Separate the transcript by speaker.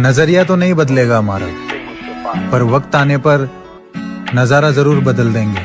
Speaker 1: नज़रिया तो नहीं बदलेगा हमारा। पर वक्त आने पर नज़ारा ज़रूर बदल देंगे।